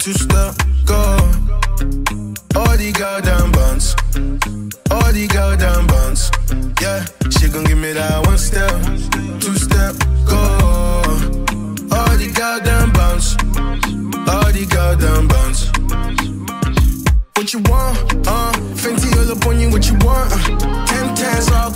two step, go. All the goddamn buns, all the goddamn buns. Yeah, she gon' give me that one step, two step, go. All the goddamn buns, all the goddamn buns. What you want? Uh, Fenty all up on you. What you want? Uh, ten I'll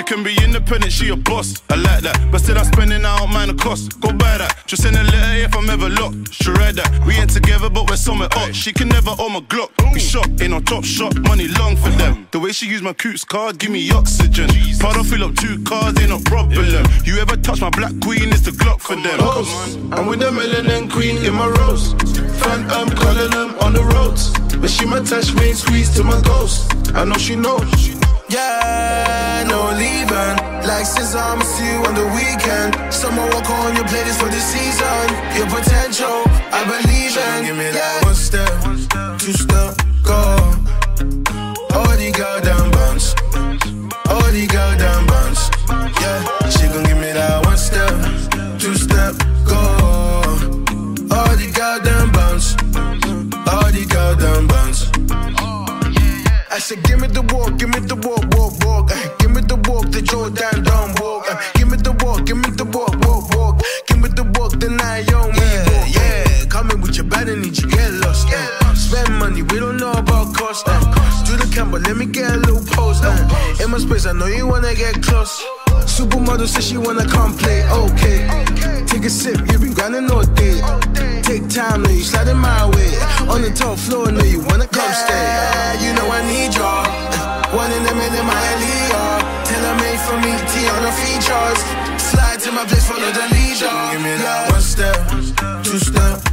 She can be independent, she a boss. I like that. But still, I'm spending out mind the cost. Go buy that. Just send a letter if I'm ever locked. She read that. We ain't together, but we're somewhere up. She can never own my Glock. We shot in on top shot. Money long for them. The way she use my Coutts card, give me oxygen. Pardon, fill up two cars, ain't no problem. You ever touch my black queen, it's the Glock for them. I'm with the melanin and queen in my rose. I'm calling them on the roads. But she my touch me, squeeze to my ghost. I know she knows. Yeah, no leaving. Like since I'ma see you on the weekend. Summer walk on your playlist for the season. Your potential, I believe in. Give me that one Said, give me the walk, give me the walk, walk, walk. Uh, give me the walk, the Jourdan Dunn walk. Uh, give me the walk, give me the walk, walk, walk. Give me the walk, the Naomi walk. Yeah, coming with your bad and need you get lost. Uh, spend money, we don't know about cost. Uh, do the camera, let me get a little post. Uh, in my space, I know you wanna get close. Supermodel says she wanna come play, okay. Take a sip, you've been grinding all day. Take time, now you sliding my way. On the top floor, know you wanna come stay. One in a million, my Aaliyah. Tailor made for me, T on the features. Slide to my place, follow the leader. Give me that one step, two step.